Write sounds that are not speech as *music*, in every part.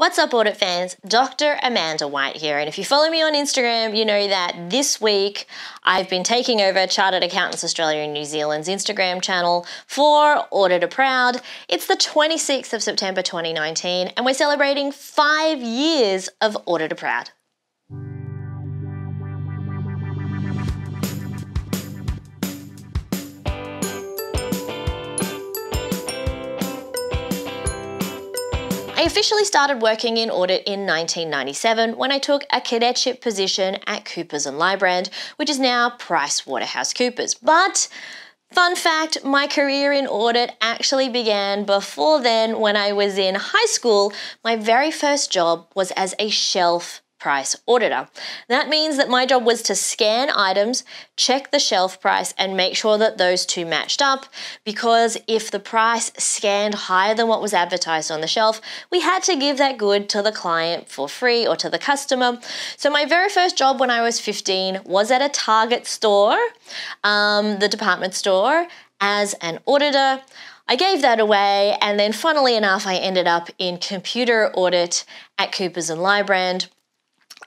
What's up, audit fans? Dr. Amanda White here. And if you follow me on Instagram, you know that this week I've been taking over Chartered Accountants Australia and New Zealand's Instagram channel for Auditor Proud. It's the 26th of September 2019, and we're celebrating five years of Auditor Proud. I officially started working in audit in 1997 when I took a cadetship position at Coopers and Lybrand, which is now PricewaterhouseCoopers. But Fun fact my career in audit actually began before then when I was in high school. My very first job was as a shelf price auditor. That means that my job was to scan items, check the shelf price, and make sure that those two matched up because if the price scanned higher than what was advertised on the shelf, we had to give that good to the client for free or to the customer. So, my very first job when I was 15 was at a Target store, um, the department store, as an auditor. I gave that away, and then, funnily enough, I ended up in computer audit at Coopers and Lybrand.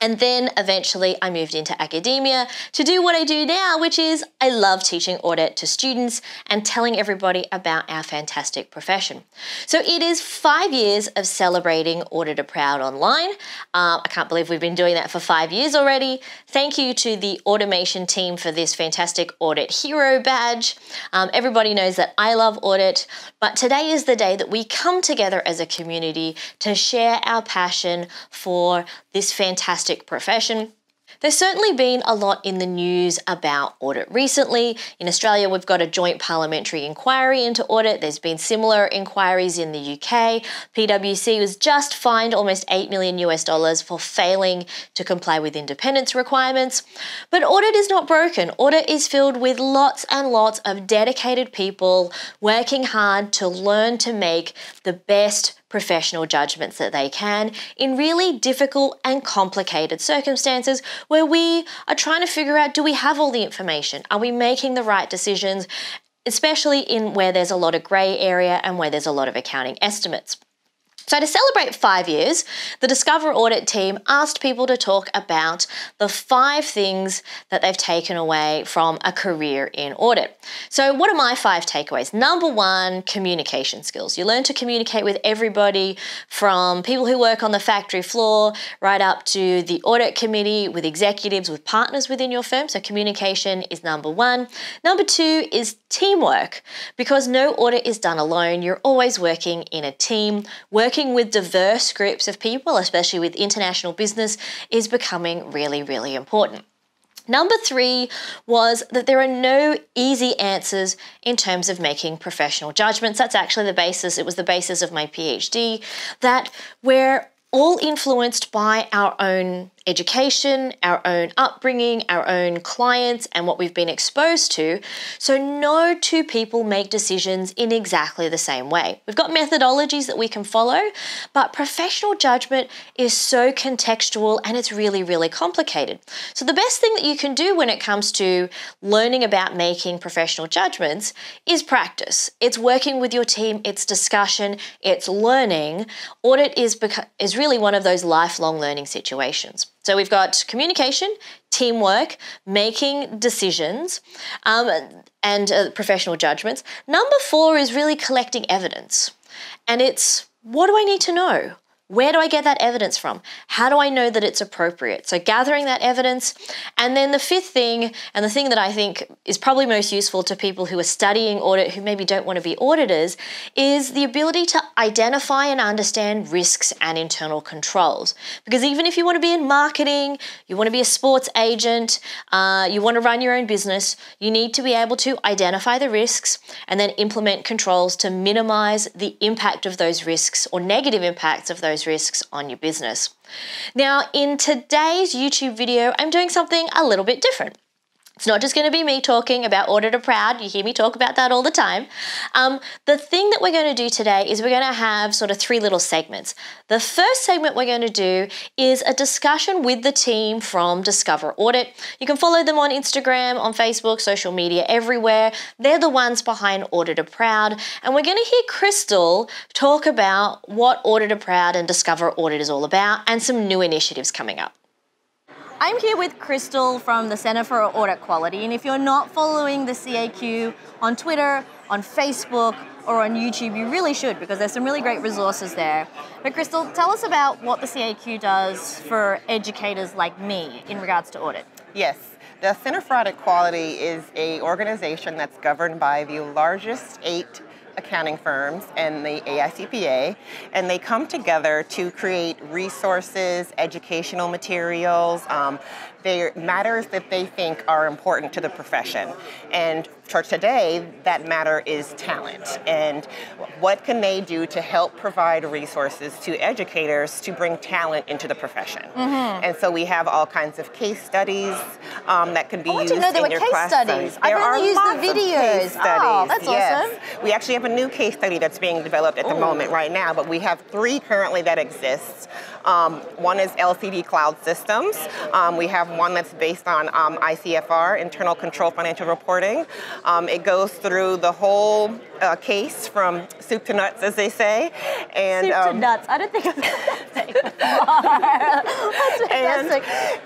And then eventually I moved into academia to do what I do now, which is I love teaching audit to students and telling everybody about our fantastic profession. So it is five years of celebrating Auditor Proud online. Uh, I can't believe we've been doing that for five years already. Thank you to the Audimation team for this fantastic Audit Hero badge. Um, everybody knows that I love audit, but today is the day that we come together as a community to share our passion for this fantastic profession. There's certainly been a lot in the news about audit recently. In Australia, we've got a joint parliamentary inquiry into audit. There's been similar inquiries in the UK. PwC was just fined almost 8 million US dollars for failing to comply with independence requirements. But audit is not broken. Audit is filled with lots and lots of dedicated people working hard to learn to make the best professional judgments that they can in really difficult and complicated circumstances where we are trying to figure out do we have all the information? Are we making the right decisions? Especially in where there's a lot of grey area and where there's a lot of accounting estimates. So, to celebrate five years, the Discover Audit team asked people to talk about the five things that they've taken away from a career in audit. So, what are my five takeaways? Number one, communication skills. You learn to communicate with everybody from people who work on the factory floor right up to the audit committee, with executives, with partners within your firm. So, communication is number one. Number two is teamwork, because no audit is done alone. You're always working in a team. Working working with diverse groups of people, especially with international business, is becoming really, really important. Number three was that there are no easy answers in terms of making professional judgments. That's actually the basis, it was the basis of my PhD, that we're all influenced by our own education, our own upbringing, our own clients, and what we've been exposed to. So, no two people make decisions in exactly the same way. We've got methodologies that we can follow, but professional judgment is so contextual and it's really, really complicated. So, the best thing that you can do when it comes to learning about making professional judgments is practice. It's working with your team, it's discussion, it's learning. Audit is, beca- is really one of those lifelong learning situations. So we've got communication, teamwork, making decisions, um, and uh, professional judgments. Number four is really collecting evidence. And it's what do I need to know? Where do I get that evidence from? How do I know that it's appropriate? So, gathering that evidence. And then the fifth thing, and the thing that I think is probably most useful to people who are studying audit who maybe don't want to be auditors, is the ability to identify and understand risks and internal controls. Because even if you want to be in marketing, you want to be a sports agent, uh, you want to run your own business, you need to be able to identify the risks and then implement controls to minimize the impact of those risks or negative impacts of those risks on your business. Now, in today's YouTube video, I'm doing something a little bit different. It's not just going to be me talking about Auditor Proud. You hear me talk about that all the time. Um, the thing that we're going to do today is we're going to have sort of three little segments. The first segment we're going to do is a discussion with the team from Discover Audit. You can follow them on Instagram, on Facebook, social media, everywhere. They're the ones behind Auditor Proud. And we're going to hear Crystal talk about what Auditor Proud and Discover Audit is all about and some new initiatives coming up. I'm here with Crystal from the Centre for Audit Quality, and if you're not following the CAQ on Twitter, on Facebook, or on YouTube, you really should because there's some really great resources there. But Crystal, tell us about what the CAQ does for educators like me in regards to audit. Yes. The Center for Audit Quality is a organization that's governed by the largest eight accounting firms and the AICPA, and they come together to create resources, educational materials, um, they matters that they think are important to the profession. And for today, that matter is talent. And what can they do to help provide resources to educators to bring talent into the profession? Mm-hmm. And so we have all kinds of case studies um, that can be I used to know there in were your case class studies. I've only used the videos. Oh, that's yes. awesome. We actually have a new case study that's being developed at the moment right now, but we have three currently that exist. Um, one is LCD Cloud Systems. Um, we have one that's based on um, ICFR, Internal Control Financial Reporting. Um, it goes through the whole uh, case from soup to nuts, as they say. And, soup to um, nuts. I don't think I've *laughs* and,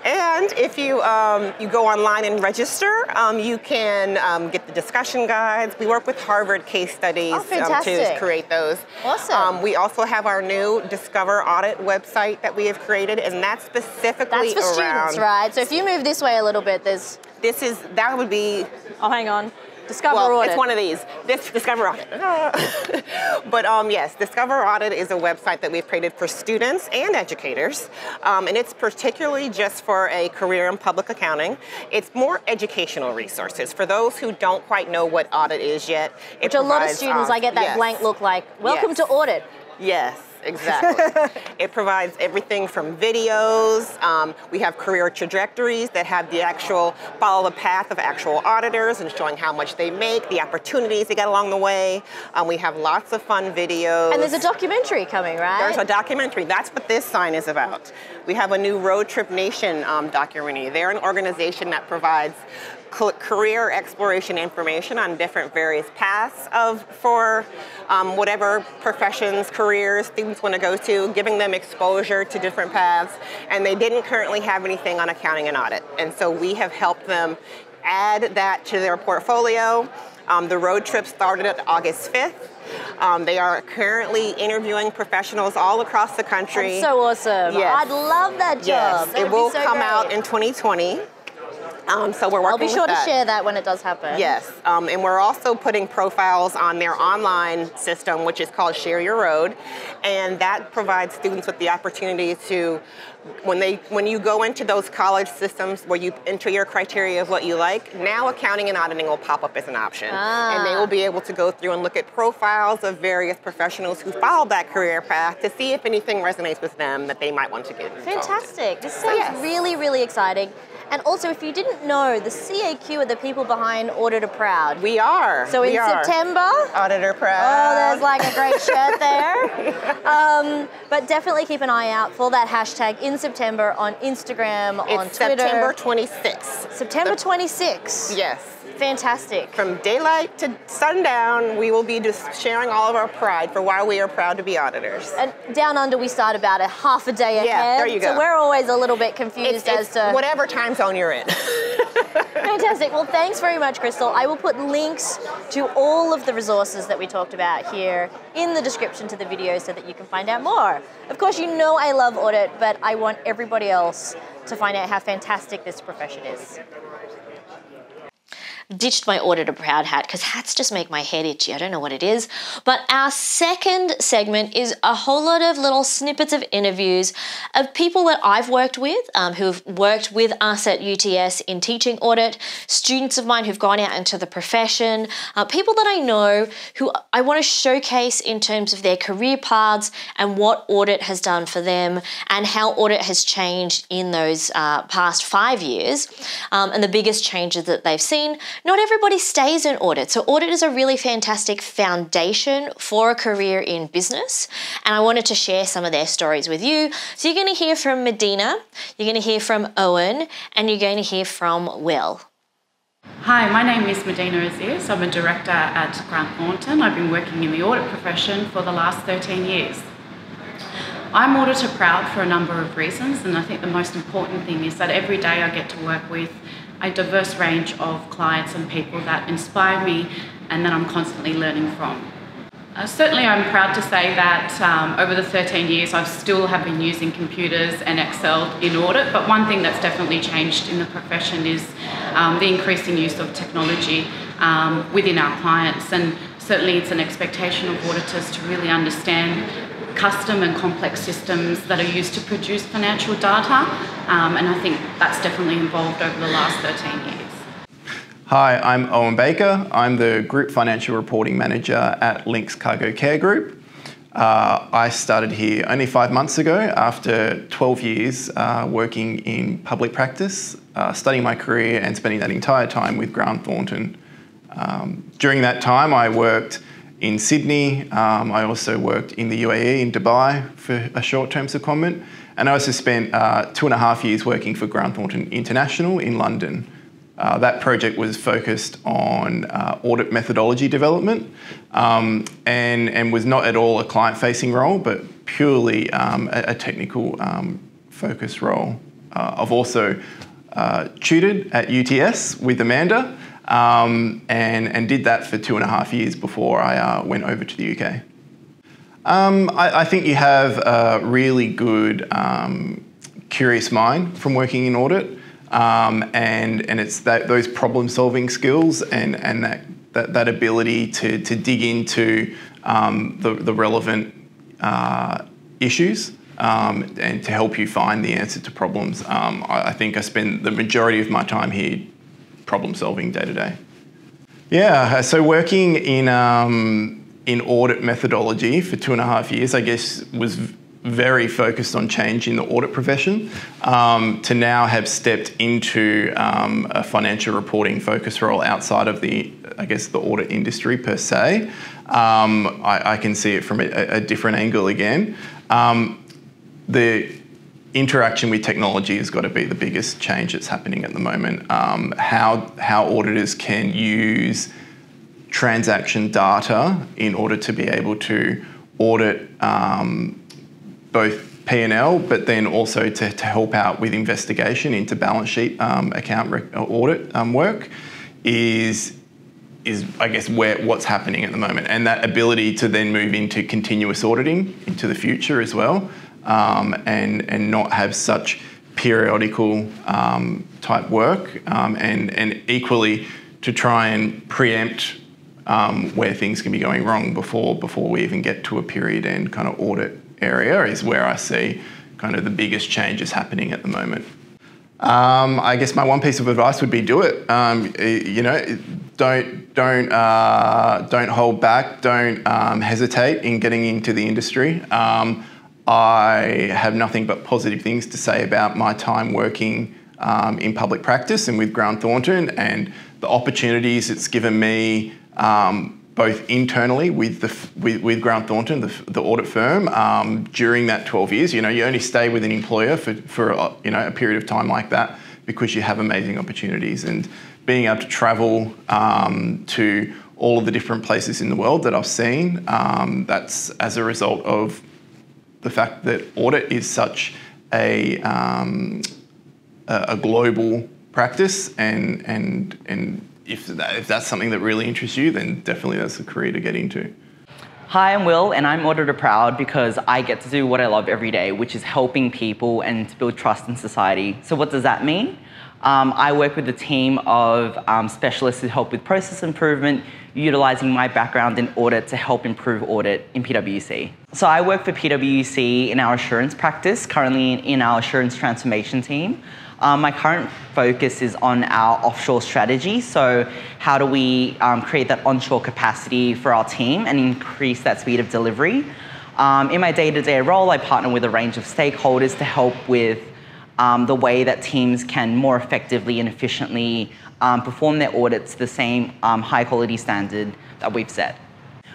and if you um, you go online and register, um, you can um, get the discussion guides. We work with Harvard case studies oh, to create those. Awesome. we also have our new Discover Audit website that we have created, and that's specifically that's for around, students, right? So if you move this way a little bit, there's this is that would be. Oh, hang on. Discover well, Audit. It's one of these. This Discover Audit. *laughs* but um, yes, Discover Audit is a website that we've created for students and educators, um, and it's particularly just for a career in public accounting. It's more educational resources for those who don't quite know what audit is yet. Which provides, a lot of students, um, I get that yes. blank look like, welcome yes. to audit. Yes exactly. *laughs* it provides everything from videos. Um, we have career trajectories that have the actual follow the path of actual auditors and showing how much they make, the opportunities they get along the way. Um, we have lots of fun videos. And there's a documentary coming, right? There's a documentary. That's what this sign is about. We have a new Road Trip Nation um, documentary. They're an organization that provides career exploration information on different various paths of for um, whatever professions, careers students want to go to, giving them exposure to different paths. And they didn't currently have anything on accounting and audit. And so we have helped them add that to their portfolio. Um, the road trip started at August 5th. Um, they are currently interviewing professionals all across the country. That's so awesome. Yes. I'd love that job. Yes, that it will so come great. out in 2020. Um, so we're working. I'll be sure to share that when it does happen. Yes, um, and we're also putting profiles on their online system, which is called Share Your Road, and that provides students with the opportunity to, when they when you go into those college systems where you enter your criteria of what you like, now accounting and auditing will pop up as an option, ah. and they will be able to go through and look at profiles of various professionals who followed that career path to see if anything resonates with them that they might want to get involved. Fantastic! This sounds yes. really really exciting. And also, if you didn't know, the CAQ are the people behind Auditor Proud. We are. So we in are. September, Auditor Proud. Oh, there's like a great shirt *laughs* there. Um, but definitely keep an eye out for that hashtag in September on Instagram, it's on Twitter. September 26th. September 26th. Yes. Fantastic. From daylight to sundown, we will be just sharing all of our pride for why we are proud to be auditors. And down under, we start about a half a day ahead. Yeah, there you go. So we're always a little bit confused it's, as it's to whatever time zone you're in. *laughs* Fantastic. Well, thanks very much, Crystal. I will put links to all of the resources that we talked about here in the description to the video so that you can find out more. Of course, you know I love audit, but I want everybody else to find out how fantastic this profession is. Ditched my auditor proud hat because hats just make my head itchy. I don't know what it is. But our second segment is a whole lot of little snippets of interviews of people that I've worked with um, who've worked with us at UTS in teaching audit, students of mine who've gone out into the profession, uh, people that I know who I want to showcase in terms of their career paths and what audit has done for them and how audit has changed in those uh, past five years um, and the biggest changes that they've seen. Not everybody stays in audit. So, audit is a really fantastic foundation for a career in business. And I wanted to share some of their stories with you. So, you're going to hear from Medina, you're going to hear from Owen, and you're going to hear from Will. Hi, my name is Medina Aziz. I'm a director at Grant Thornton. I've been working in the audit profession for the last 13 years. I'm auditor proud for a number of reasons, and I think the most important thing is that every day I get to work with a diverse range of clients and people that inspire me and that I'm constantly learning from. Uh, certainly, I'm proud to say that um, over the 13 years, I've still have been using computers and Excel in audit. But one thing that's definitely changed in the profession is um, the increasing use of technology um, within our clients, and certainly it's an expectation of auditors to really understand custom and complex systems that are used to produce financial data, um, and I think that's definitely evolved over the last 13 years. Hi, I'm Owen Baker. I'm the Group Financial Reporting Manager at Linx Cargo Care Group. Uh, I started here only five months ago after 12 years uh, working in public practice, uh, studying my career and spending that entire time with Grant Thornton. Um, during that time, I worked in Sydney. Um, I also worked in the UAE in Dubai for a short term secondment. And I also spent uh, two and a half years working for Grant Thornton International in London. Uh, that project was focused on uh, audit methodology development um, and, and was not at all a client facing role, but purely um, a, a, technical um, focus role. Uh, I've also uh, tutored at UTS with Amanda um, and, and did that for two and a half years before I uh, went over to the UK. Um, I, I, think you have a really good, um, curious mind from working in audit, um, and, and it's that, those problem solving skills and, and that, that, that ability to, to dig into um, the, the relevant uh, issues. Um, and to help you find the answer to problems. I, I think I spend the majority of my time here problem solving day to day? Yeah, so working in um, in audit methodology for two and a half years, I guess, was very focused on change in the audit profession. Um, to now have stepped into um, a financial reporting focus role outside of the, I guess, the audit industry per se, um, I, I, can see it from a, a different angle again. Um, the interaction with technology has got to be the biggest change that's happening at the moment. Um, how, how auditors can use transaction data in order to be able to audit um, both P&L, but then also to, to help out with investigation into balance sheet um, account rec- audit um, work is is I guess where what's happening at the moment, and that ability to then move into continuous auditing into the future as well um, and, and not have such periodical um, type work um, and, and equally to try and preempt um, where things can be going wrong before, before we even get to a period end kind of audit area is where I see kind of the biggest changes happening at the moment. Um, I guess my one piece of advice would be do it. Um, you know, don't don't uh, don't hold back. Don't um, hesitate in getting into the industry. I have nothing but positive things to say about my time working um, in public practice and with Grant Thornton and the opportunities it's given me um, both internally with the with, with Grant Thornton, the, the audit firm, um, during that 12 years. You know, you only stay with an employer for, for a, you know a period of time like that because you have amazing opportunities and being able to travel um, to all of the different places in the world that I've seen. Um, that's as a result of the fact that audit is such a, um, a global practice, and and and if that, if that's something that really interests you, then definitely that's a career to get into. Hi, I'm Will, and I'm Auditor Proud because I get to do what I love every day, which is helping people and to build trust in society. So, what does that mean? Um, I work with a team of um, specialists who help with process improvement, utilizing my background in audit to help improve audit in PwC. So I work for PwC in our assurance practice, currently in our assurance transformation team. Um, my current focus is on our offshore strategy. So, how do we um, create that onshore capacity for our team and increase that speed of delivery? Um, in my day to day role, I partner with a range of stakeholders to help with um, the way that teams can more effectively and efficiently um, perform their audits to the same um, high quality standard that we've set.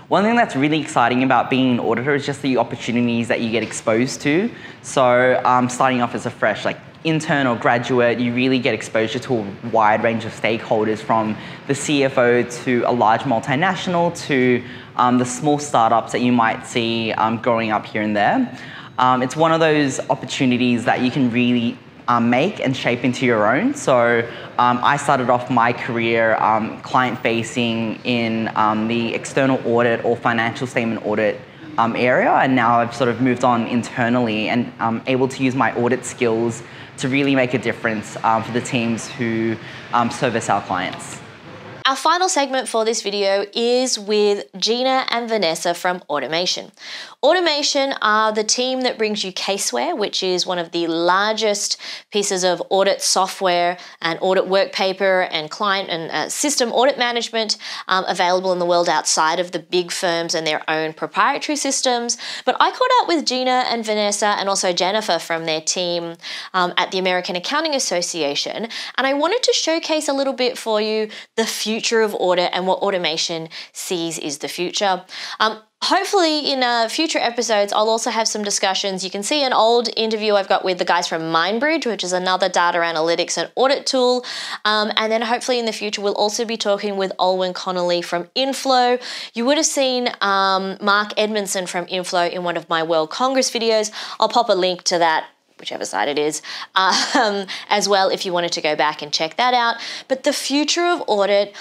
One thing that's really exciting about being an auditor is just the opportunities that you get exposed to. So, um, starting off as a fresh, like intern or graduate, you really get exposure to a wide range of stakeholders from the CFO to a large multinational to um, the small startups that you might see um, growing up here and there. Um, it's one of those opportunities that you can really um, make and shape into your own. So um, I started off my career um, client facing in um, the external audit or financial statement audit um, area, and now I've sort of moved on internally and I'm able to use my audit skills to really make a difference for the teams who service our clients. Our final segment for this video is with Gina and Vanessa from Audimation. Audimation are the team that brings you Caseware, which is one of the largest pieces of audit software and audit work paper and client and uh, system audit management um, available in the world outside of the big firms and their own proprietary systems. But I caught up with Gina and Vanessa and also Jennifer from their team um, at the American Accounting Association, and I wanted to showcase a little bit for you the future of audit and what Audimation sees is the future. Um, Hopefully, in uh, future episodes, I'll also have some discussions. You can see an old interview I've got with the guys from MindBridge, which is another data analytics and audit tool. Um, and then hopefully in the future, we'll also be talking with Olwen Connolly from Inflo. You would have seen um, Mark Edmondson from Inflo in one of my World Congress videos. I'll pop a link to that whichever side it is, um, *laughs* as well if you wanted to go back and check that out. But the future of audit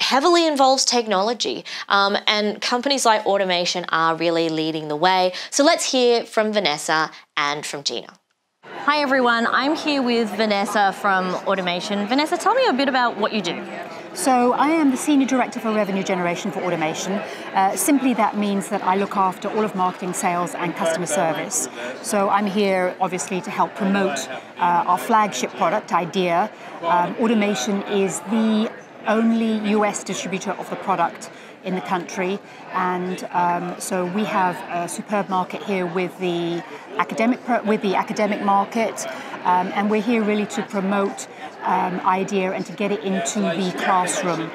heavily involves technology, um, and companies like Audimation are really leading the way. So let's hear from Vanessa and from Gina. Hi everyone, I'm here with Vanessa from Audimation. Vanessa, tell me a bit about what you do. So I am the Senior Director for Revenue Generation for Audimation. Uh, simply that means that I look after all of marketing, sales and customer service. So I'm here obviously to help promote uh, our flagship product, IDEA. Um, Audimation is the only US distributor of the product in the country. And um, so we have a superb market here with the academic with the academic market, um, and we're here really to promote um, IDEA and to get it into the classroom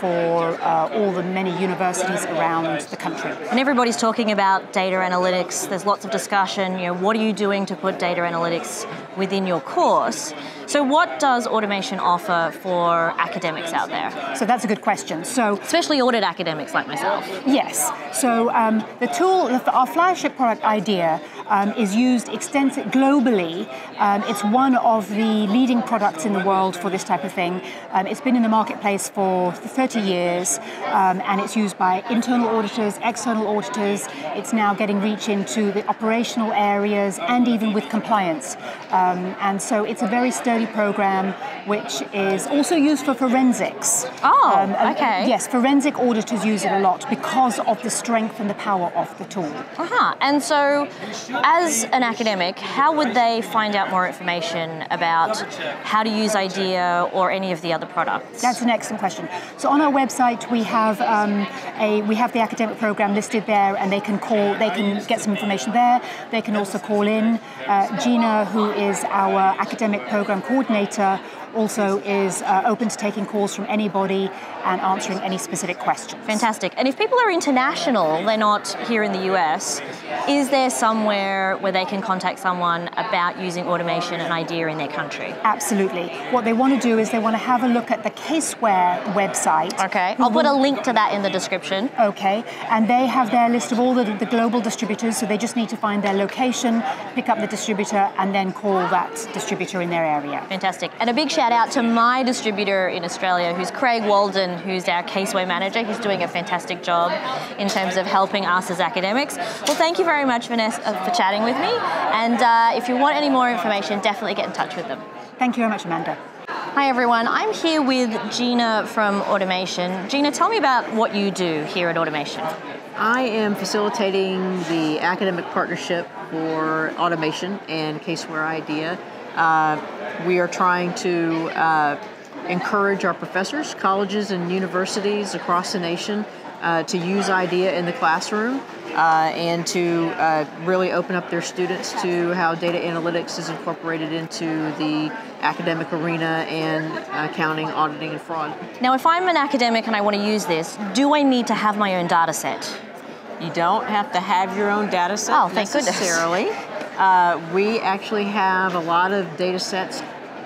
for uh, all the many universities around the country. And everybody's talking about data analytics. There's lots of discussion. You know, what are you doing to put data analytics within your course? So, what does Audimation offer for academics out there? So that's a good question. So, especially audit academics like myself. Yes. So um, the tool, our flagship product IDEA, um, is used extensively globally. Um, it's one of the leading products in the world for this type of thing. Um, it's been in the marketplace for 30 years, um, and it's used by internal auditors, external auditors. It's now getting reach into the operational areas and even with compliance. Um, and so it's a very sturdy study program, which is also used for forensics. Oh, um, okay. Yes, forensic auditors use it a lot because of the strength and the power of the tool. Uh-huh. And so, as an academic, how would they find out more information about how to use IDEA or any of the other products? That's an excellent question. So on our website, we have um, a we have the academic program listed there, and they can call, they can get some information there. They can also call in. Uh, Gina, who is our academic program coordinator also is uh, open to taking calls from anybody and answering any specific questions. Fantastic. And if people are international, they're not here in the US, is there somewhere where they can contact someone about using Audimation and IDEA in their country? Absolutely. What they want to do is they want to have a look at the Caseware website. Okay, I'll put a link to that in the description. Okay, and they have their list of all the, the global distributors, so they just need to find their location, pick up the distributor, and then call that distributor in their area. Fantastic. And a big shout out to my distributor in Australia, who's Craig Walden, who's our Caseware manager. He's doing a fantastic job in terms of helping us as academics. Well, thank you very much, Vanessa, uh, for chatting with me. And uh, if you want any more information, definitely get in touch with them. Thank you very much, Amanda. Hi everyone, I'm here with Gina from Audimation. Gina, tell me about what you do here at Audimation. I am facilitating the academic partnership for Audimation and caseware idea. Uh, we are trying to uh, encourage our professors, colleges, and universities across the nation uh, to use IDEA in the classroom uh, and to uh, really open up their students to how data analytics is incorporated into the academic arena and accounting, auditing, and fraud. Now, if I'm an academic and I want to use this, do I need to have my own data set? You don't have to have your own data set oh, thank necessarily. Uh, we actually have a lot of data sets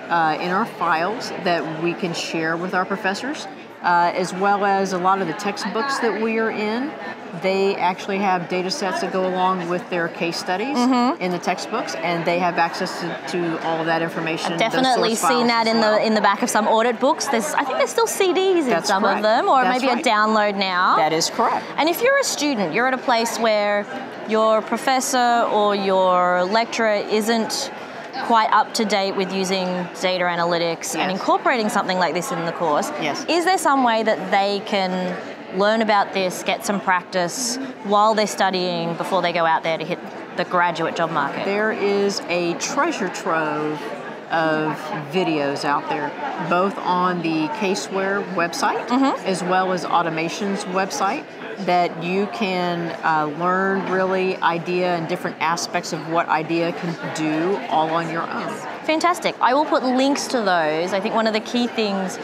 uh, in our files that we can share with our professors, uh, as well as a lot of the textbooks that we are in. They actually have data sets that go along with their case studies mm-hmm. in the textbooks, and they have access to, to all of that information. I've definitely seen that in well. the in the back of some audit books. There's, I think there's still CDs That's in some correct. of them, or That's maybe right. a download now. That is correct. And if you're a student, you're at a place where your professor or your lecturer isn't quite up to date with using data analytics yes. and incorporating something like this in the course. Yes. Is there some way that they can learn about this, get some practice while they're studying before they go out there to hit the graduate job market? There is a treasure trove of videos out there, both on the Caseware website mm-hmm. as well as Audimation's website that you can uh, learn really idea and different aspects of what idea can do all on your own. Fantastic. I will put links to those. I think one of the key things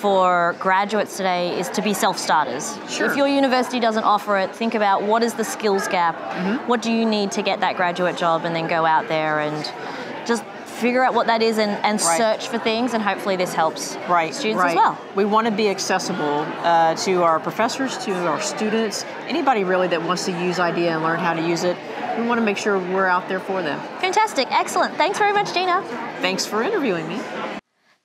for graduates today is to be self-starters. Sure. If your university doesn't offer it, think about what is the skills gap? Mm-hmm. What do you need to get that graduate job and then go out there and just figure out what that is and, and right. search for things and hopefully this helps right, students right. as well. We want to be accessible uh, to our professors, to our students, anybody really that wants to use IDEA and learn how to use it. We want to make sure we're out there for them. Fantastic, excellent. Thanks very much, Gina. Thanks for interviewing me.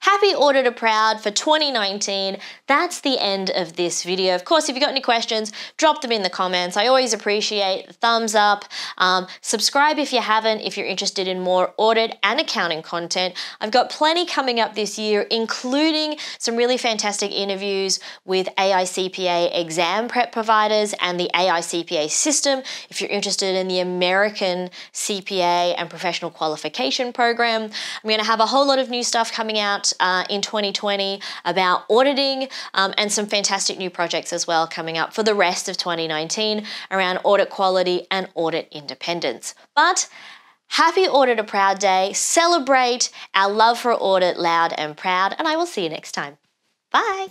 Happy Auditor Proud for 2019. That's the end of this video. Of course, if you've got any questions, drop them in the comments. I always appreciate the thumbs up. Um, subscribe if you haven't, if you're interested in more audit and accounting content. I've got plenty coming up this year, including some really fantastic interviews with AICPA exam prep providers and the AICPA system. If you're interested in the American CPA and professional qualification program, I'm going to have a whole lot of new stuff coming out uh, in 2020 about auditing um, and some fantastic new projects as well coming up for the rest of 2019 around audit quality and audit independence. But happy Auditor Proud Day. Celebrate our love for audit loud and proud, and I will see you next time. Bye.